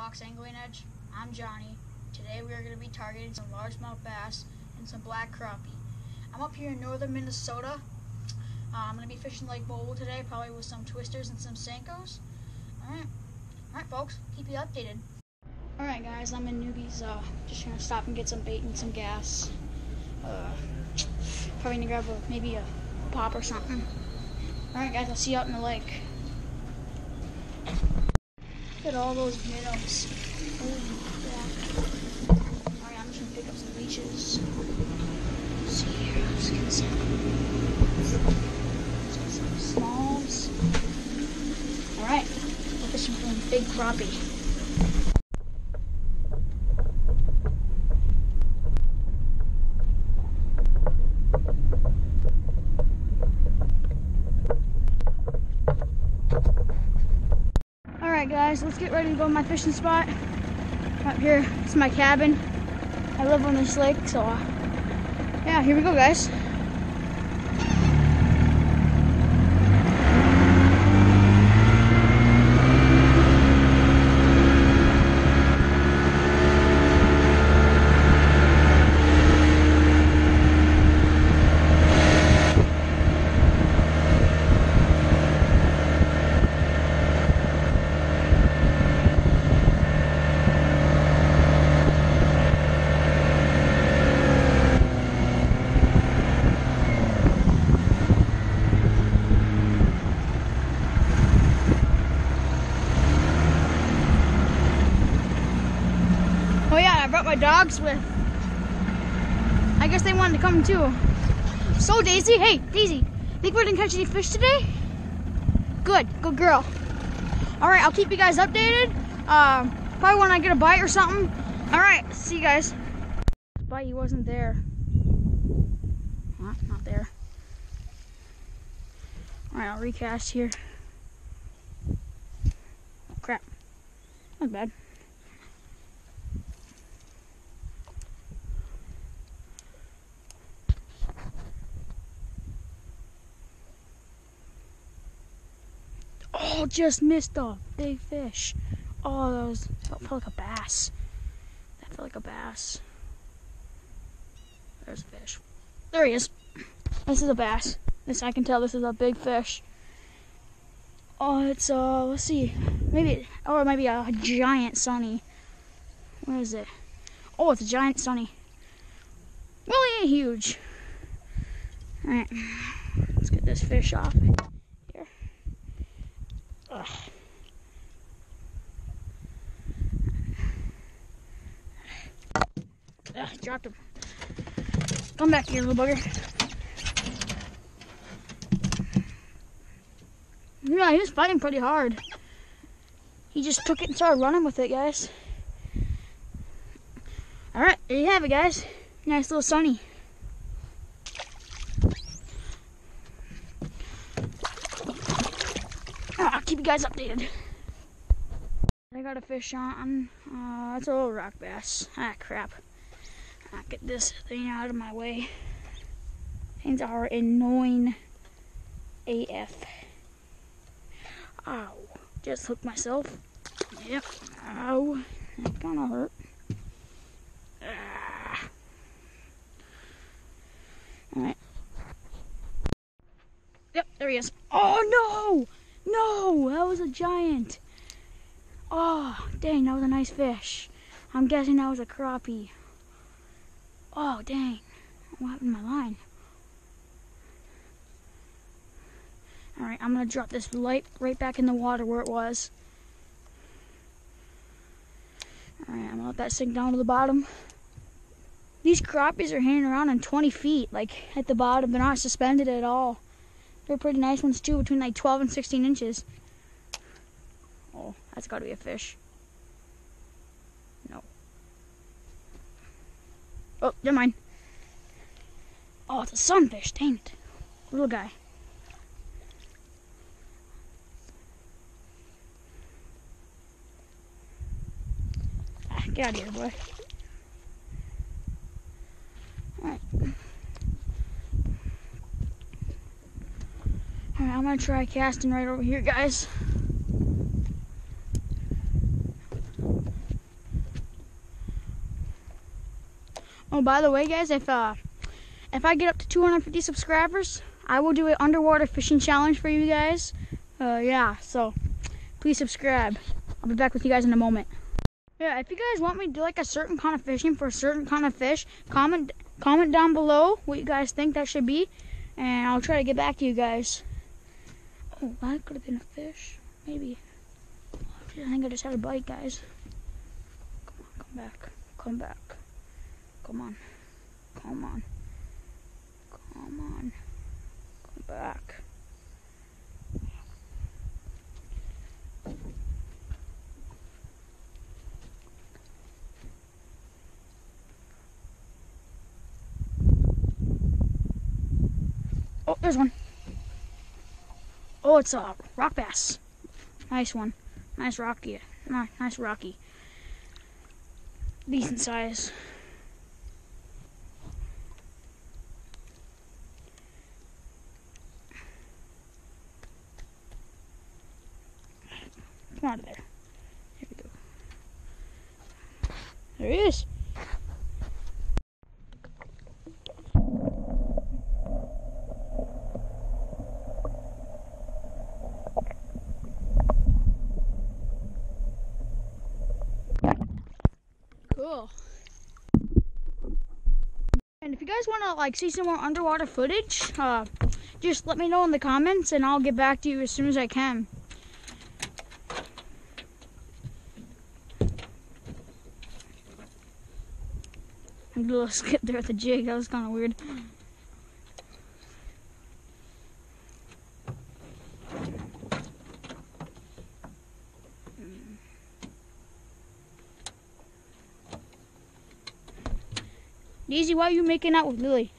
Loch's Angling Edge. I'm Johnny. Today we are going to be targeting some largemouth bass and some black crappie. I'm up here in northern Minnesota. Uh, I'm going to be fishing Lake Bowl today, probably with some twisters and some Senkos. Alright, alright folks, keep you updated. Alright guys, I'm in Newbies, uh, just gonna stop and get some bait and some gas. Uh, probably gonna grab a, maybe a pop or something. Alright guys, I'll see you out in the lake. Look at all those minnows. Alright, I'm just gonna pick up some leeches. See here, some, let's get some smalls. Alright, we're fishing for a big crappie. Alright ready to go my fishing spot. Up here, it's my cabin. I live on this lake, so uh, yeah, here we go guys. My dogs with. I guess they wanted to come too. So Daisy, hey Daisy, think we didn't catch any fish today? Good, good girl. All right, I'll keep you guys updated. Um, probably when I get a bite or something. All right, see you guys. Bite, he wasn't there. Not, not there. All right, I'll recast here. Oh crap, not bad. Oh, just missed a big fish. Oh, that was that felt like a bass. That felt like a bass. There's a fish. There he is. This is a bass. This I can tell this is a big fish. Oh, it's uh, let's see, maybe or maybe a giant sunny. What is it? Oh, it's a giant sunny. Well, he ain't huge. All right, let's get this fish off. Ugh. Ugh, dropped him. Come back here, little bugger. Yeah, he was fighting pretty hard. He just took it and started running with it, guys. Alright, there you have it, guys. Nice little sunny. I'll keep you guys updated. I got a fish on. Uh, it's a little rock bass. Ah, crap. I'll get this thing out of my way. Things are annoying AF. Ow. Just hooked myself. Yep. Ow. That kind of hurt. Ah. Alright. Yep, there he is. Oh, no! No, that was a giant. Oh, dang, that was a nice fish. I'm guessing that was a crappie. Oh, dang. What happened to my line? Alright, I'm going to drop this light right back in the water where it was. Alright, I'm going to let that sink down to the bottom. These crappies are hanging around on 20 feet, like at the bottom. They're not suspended at all. They're pretty nice ones too, between like 12 and 16 inches. Oh, that's got to be a fish. No. Oh, never mind. Oh, it's a sunfish. Dang it. Little guy. Ah, get out of here, boy. Alright. Alright, I'm gonna try casting right over here, guys. Oh, by the way, guys, if uh, if I get up to 250 subscribers, I will do an underwater fishing challenge for you guys. Uh, yeah, so please subscribe. I'll be back with you guys in a moment. Yeah, if you guys want me to do like a certain kind of fishing for a certain kind of fish, comment comment down below what you guys think that should be, and I'll try to get back to you guys. Oh, that could have been a fish, maybe. I think I just had a bite, guys. Come on, come back, come back. Come on, come on, come on, come back. Oh, there's one. Oh, it's a rock bass. Nice one. Nice rocky. Nice rocky. Decent size. Come out of there. Here we go. There he is. Cool. And if you guys want to like see some more underwater footage, uh, just let me know in the comments and I'll get back to you as soon as I can. I'm gonna skip there at the jig, that was kind of weird. Daisy, why are you making out with Lily?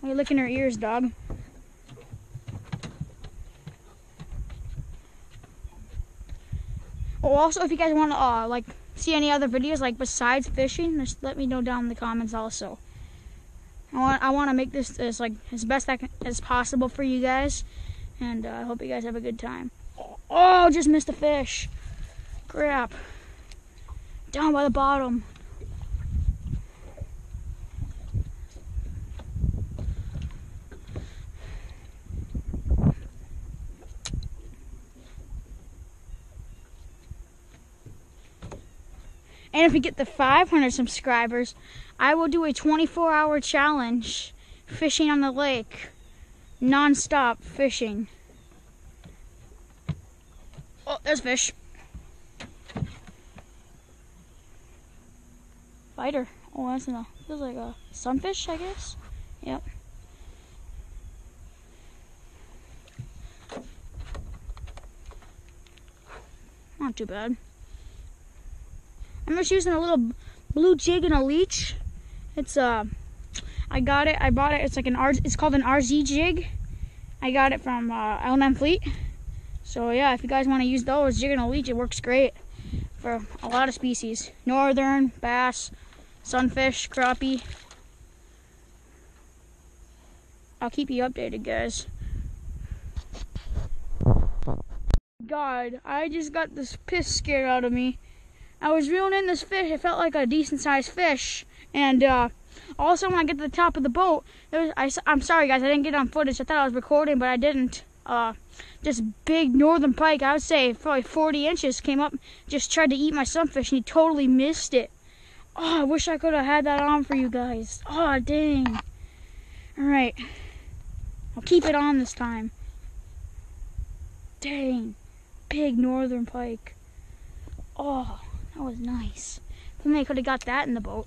Why are you licking her ears, dog? Oh, also, if you guys want to, uh, like, see any other videos, like, besides fishing, just let me know down in the comments also. I want, I want to make this as, like, as best I can, as possible for you guys, and uh, I hope you guys have a good time. Oh, just missed a fish. Crap. Down by the bottom. And if we get the 500 subscribers, I will do a 24 hour challenge fishing on the lake. Non-stop fishing. Oh, there's fish. Fighter. Oh, that's a, feels like a sunfish, I guess. Yep. Not too bad. I'm just using a little blue jig and a leech. It's uh, I got it. I bought it. It's like an R. It's called an RZ jig. I got it from uh, LM Fleet. So yeah, if you guys want to use those, jig and a leech, it works great for a lot of species: northern bass, sunfish, crappie. I'll keep you updated, guys. God, I just got this piss scared out of me. I was reeling in this fish. It felt like a decent sized fish. And uh, also, when I get to the top of the boat, was, I, am sorry, guys, I didn't get on footage. I thought I was recording, but I didn't. Uh, this big northern pike, I would say probably 40 inches, came up, just tried to eat my sunfish, and he totally missed it. Oh, I wish I could have had that on for you guys. Oh, dang. All right. I'll keep it on this time. Dang. Big northern pike. Oh. That was nice. Then they could have got that in the boat.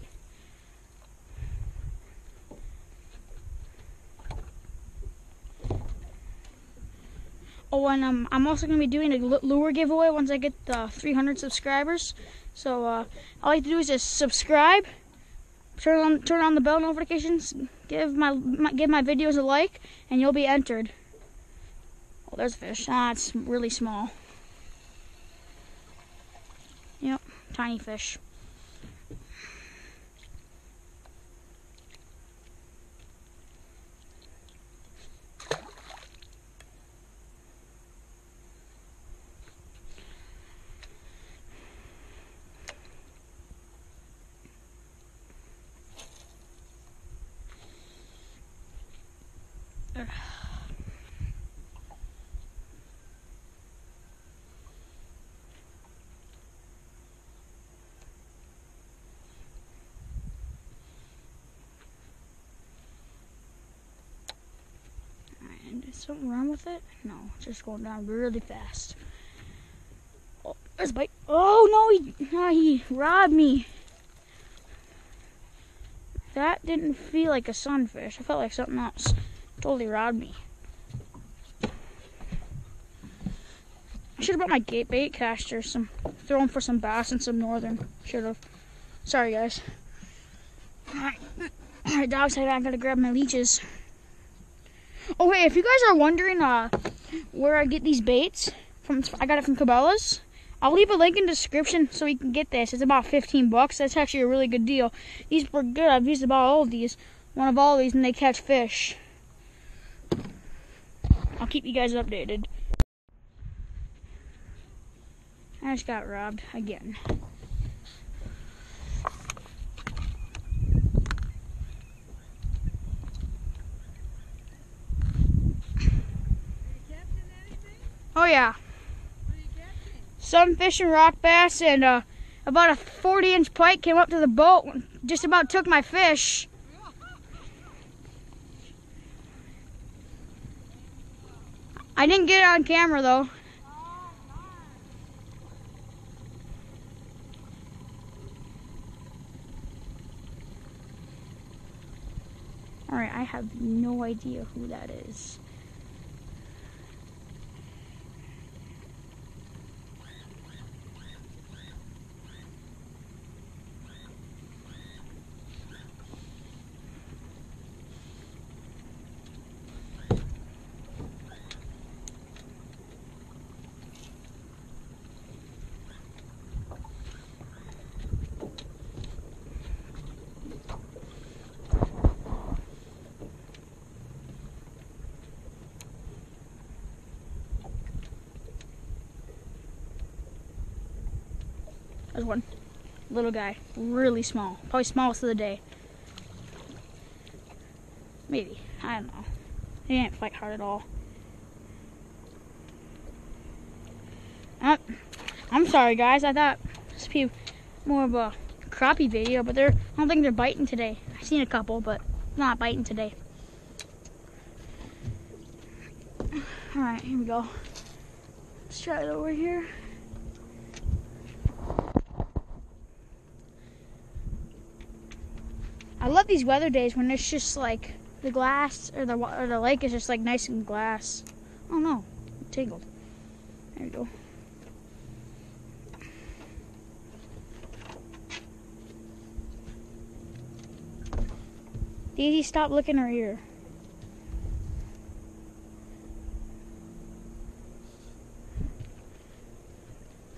Oh, and um, I'm also going to be doing a lure giveaway once I get the 300 subscribers. So uh, all you have to do is just subscribe, turn on turn on the bell notifications, give my, my give my videos a like, and you'll be entered. Oh, there's a fish. Ah, it's really small. tiny fish. Ugh. Something wrong with it? No, it's just going down really fast. Oh, there's a bite. Oh no, he, no, he robbed me. That didn't feel like a sunfish. I felt like something else. Totally robbed me. I should have brought my gate bait caster, some throwing for some bass and some northern. Should have. Sorry guys. Alright. Alright, dogs, I gotta grab my leeches. Oh hey, if you guys are wondering uh where I get these baits from I got it from Cabela's. I'll leave a link in the description so you can get this. It's about 15 bucks. That's actually a really good deal. These were good. I've used about all of these. One of all of these and they catch fish. I'll keep you guys updated. I just got robbed again. Oh yeah. Some fish and rock bass and uh, about a 40 inch pike came up to the boat and just about took my fish. I didn't get it on camera though. Alright, I have no idea who that is. There's one. Little guy. Really small. Probably smallest of the day. Maybe. I don't know. He didn't fight hard at all. Uh, I'm sorry guys, I thought this would be more of a crappie video, but they're I don't think they're biting today. I've seen a couple, but not biting today. Alright, here we go. Let's try it over here. Love these weather days when it's just like the glass or the or the lake is just like nice and glass. Oh no, tingled. There we go. Daisy, stop licking her ear.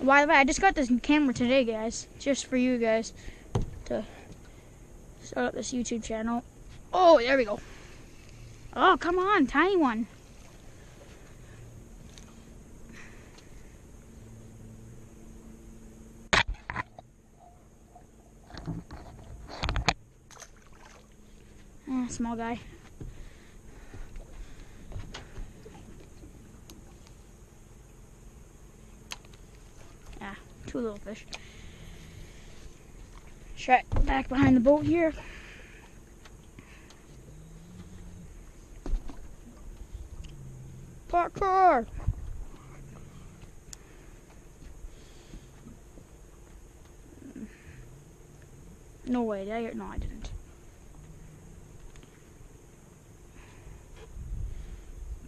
By the way, I just got this camera today, guys. Just for you guys to start up this YouTube channel. Oh, there we go. Oh, come on, tiny one. Eh, small guy. Yeah, two little fish. Shut back behind the boat here. Parkour! No way, did I no I didn't.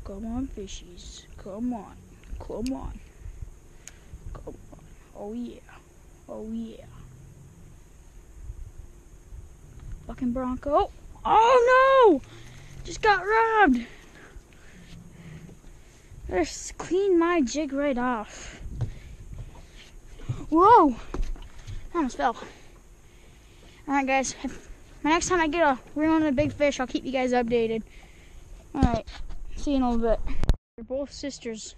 Come on, fishies. Come on. Come on. Come on. Oh yeah. Oh yeah. Fucking Bronco. Oh, oh no! Just got robbed. Just clean my jig right off. Whoa! I almost fell. Alright guys, if my next time I get a reel on a big fish, I'll keep you guys updated. Alright, see you in a little bit. They're both sisters.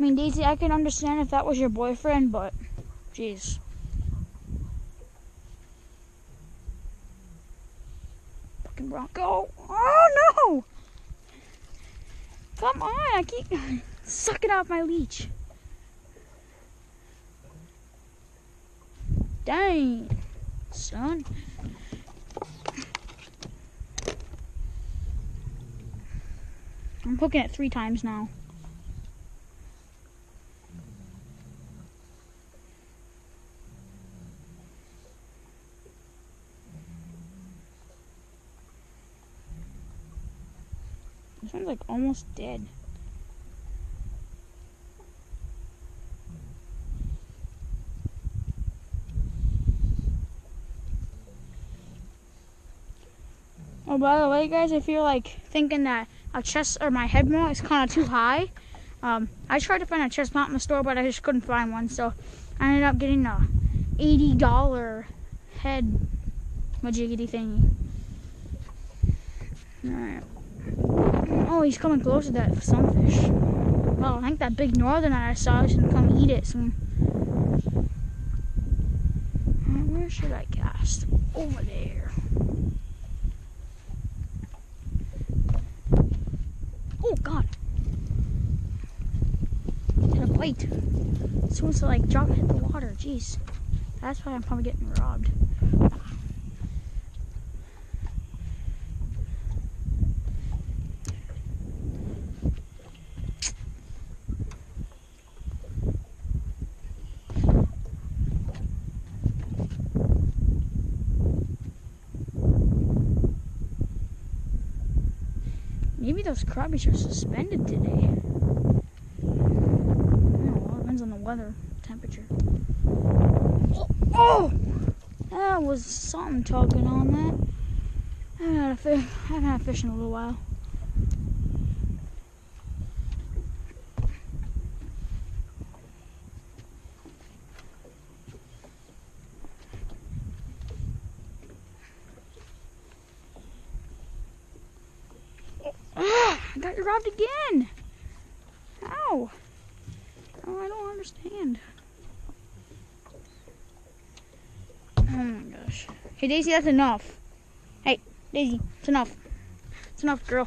I mean, Daisy, I can understand if that was your boyfriend, but jeez. Fucking Bronco. Oh no! Come on, I keep sucking off my leech. Dang, son. I'm hooking it three times now. This one's like almost dead. Oh, by the way, guys, if you're like thinking that a chest or my head mount is kind of too high, um, I tried to find a chest mount in the store, but I just couldn't find one. So I ended up getting a $80 head majiggity thingy. Alright. Oh, he's coming close to that sunfish. Well, I think that big northern that I saw is gonna come eat it soon. Oh, where should I cast? Over there. Oh God! Hit a bite. To like drop hit the water. Jeez, that's why I'm probably getting robbed. Maybe those crappies are suspended today. Know, it depends on the weather, temperature. Oh! That was something tugging on that. I haven't had a fish, I haven't had a fish in a little while. Ah, I got robbed again. How? Oh, I don't understand. Oh my gosh. Hey, Daisy, that's enough. Hey, Daisy, it's enough. It's enough, girl.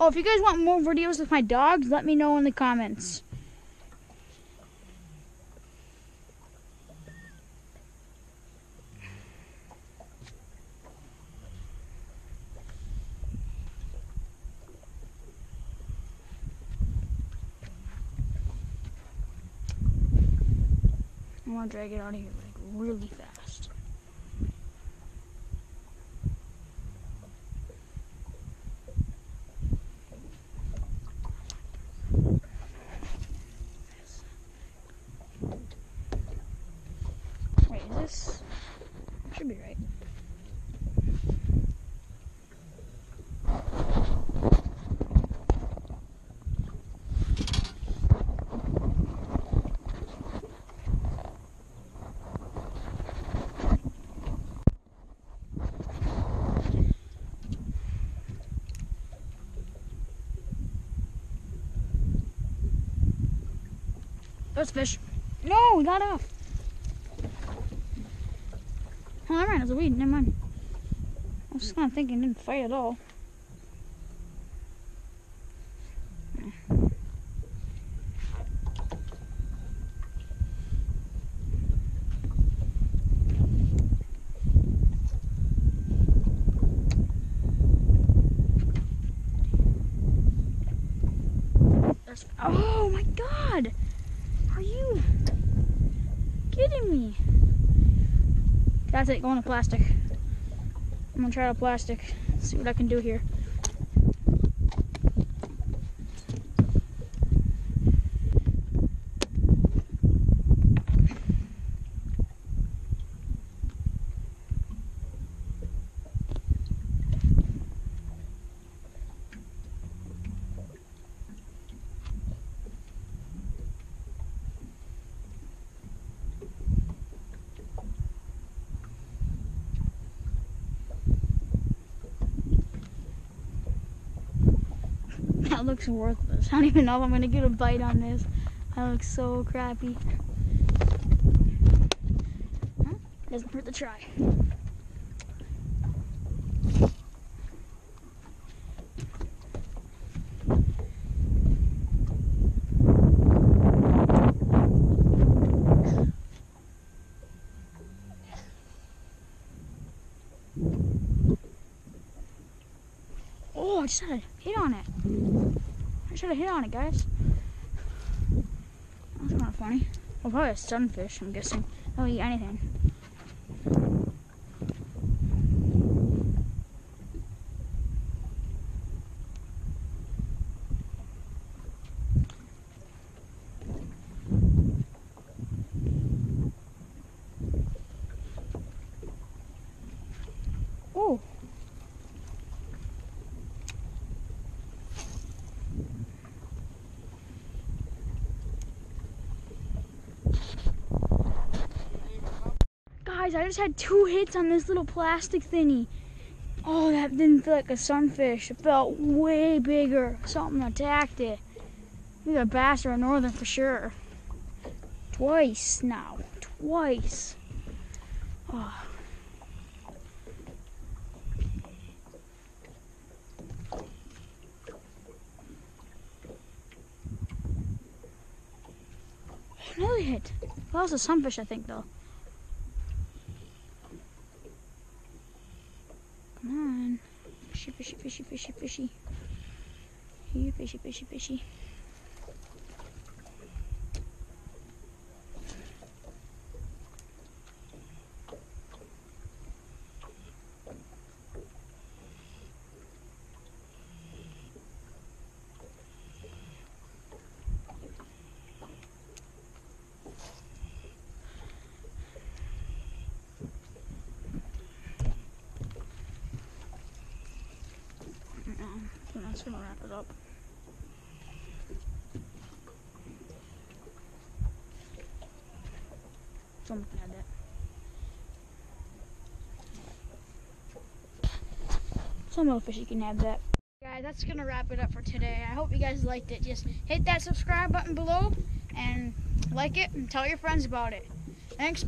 Oh, if you guys want more videos with my dogs, let me know in the comments. I want to drag it out of here like really fast. Is this should be right? There's fish. No, got off. Mind. Weed. Never mind. I was just kind of thinking, didn't fight at all. Oh my god! Are you kidding me? That's it, going to plastic. I'm gonna try out plastic, see what I can do here. That looks worthless. I don't even know if I'm gonna get a bite on this. That looks so crappy. Huh? Doesn't hurt to try. Oh, I just had a hit on it. I should have hit on it, guys. That's kind of funny. Well, probably a sunfish, I'm guessing. They'll eat anything. Oh. Guys, I just had two hits on this little plastic thingy. Oh, that didn't feel like a sunfish. It felt way bigger. Something attacked it. Either a bass or a northern for sure. Twice now. Twice. Oh. Another hit. That was a sunfish, I think, though. Come on. Fishy, fishy, fishy, fishy, fishy. Here, fishy, fishy, fishy. Um, that's gonna wrap it up. Can have that. Some little fishy can have that. Guys, that's gonna wrap it up for today. I hope you guys liked it. Just hit that subscribe button below and like it and tell your friends about it. Thanks.